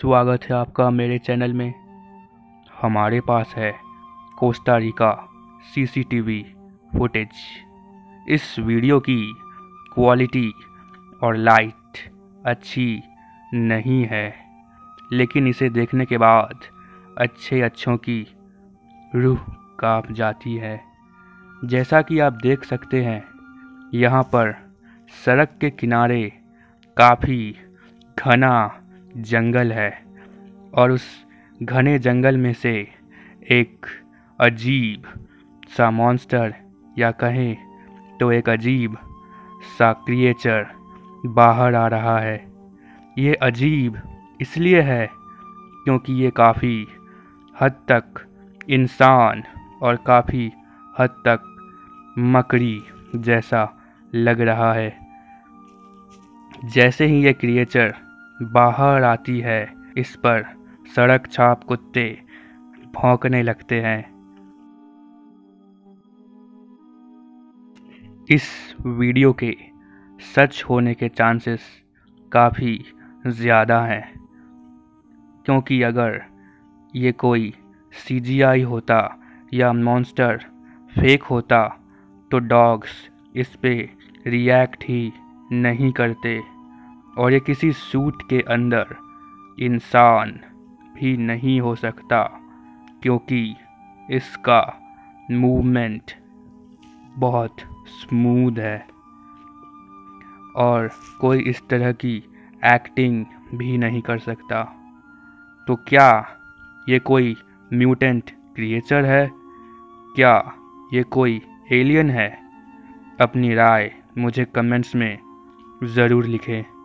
स्वागत है आपका मेरे चैनल में। हमारे पास है कोस्टा रिका सीसीटीवी फुटेज इस वीडियो की क्वालिटी और लाइट अच्छी नहीं है, लेकिन इसे देखने के बाद अच्छे अच्छों की रूह काँप जाती है। जैसा कि आप देख सकते हैं, यहाँ पर सड़क के किनारे काफ़ी घना जंगल है और उस घने जंगल में से एक अजीब सा मॉन्स्टर या कहें तो एक अजीब सा क्रिएचर बाहर आ रहा है। ये अजीब इसलिए है क्योंकि ये काफ़ी हद तक इंसान और काफ़ी हद तक मकड़ी जैसा लग रहा है। जैसे ही ये क्रिएचर बाहर आती है। इस पर सड़क छाप कुत्ते भौंकने लगते हैं। इस वीडियो के सच होने के चांसेस काफ़ी ज़्यादा हैं, क्योंकि अगर ये कोई सीजीआई होता या मॉन्स्टर फेक होता तो डॉग्स इस पे रिएक्ट ही नहीं करते। और ये किसी सूट के अंदर इंसान भी नहीं हो सकता, क्योंकि इसका मूवमेंट बहुत स्मूथ है। और कोई इस तरह की एक्टिंग भी नहीं कर सकता। तो क्या ये कोई म्यूटेंट क्रिएचर है? क्या ये कोई एलियन है? अपनी राय मुझे कमेंट्स में ज़रूर लिखें।